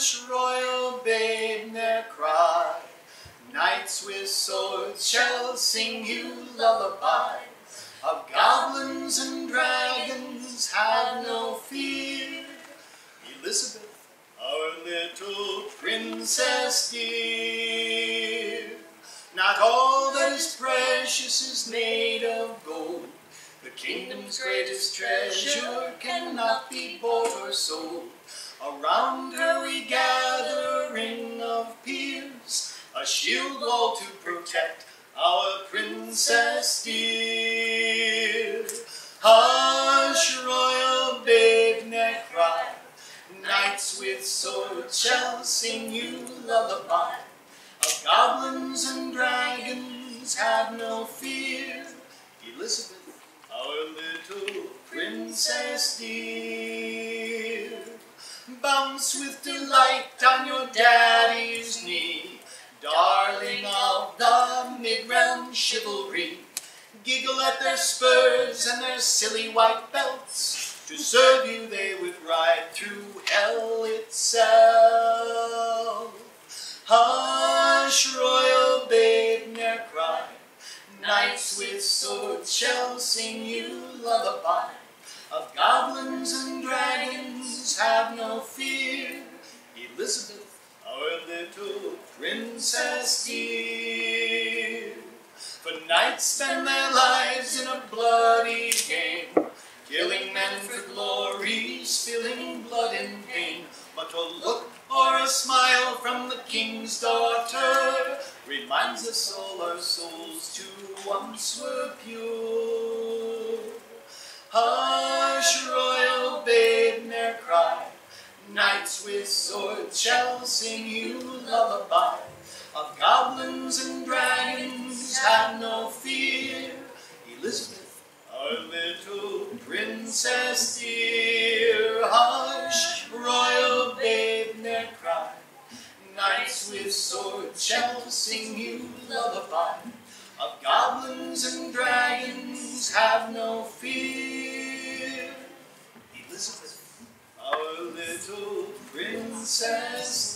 Royal babe, ne'er cry. Knights with swords shall sing you lullabies of goblins and dragons. Have no fear, Elizabeth, our little princess dear. Not all that is precious is made of gold. The kingdom's greatest treasure cannot be bought or sold. Around her we gather a ring of peers, a shield wall to protect our princess dear. Hush, royal babe, ne'er cry. Knights with swords shall sing you lullaby. Of goblins and dragons have no fear. Elizabeth, our little princess dear. Bounce with delight on your daddy's knee, darling of the Midrealm chivalry. Giggle at their spurs and their silly white belts. To serve you they would ride through hell itself. Hush, royal babe, ne'er cry. Knights with swords shall sing you lullaby. Of goblins and dragons have no fear. Elizabeth, our little princess dear. For knights spend their lives in a bloody game, killing men for glory, spilling blood in pain. But a look or a smile from the king's daughter reminds us all our souls too once were pure. Knights with swords shall sing you lullaby. Of goblins and dragons have no fear. Elizabeth, our little princess dear. Hush, royal babe, ne'er cry. Knights with swords shall sing you lullaby. Of goblins and dragons have no fear. Elizabeth,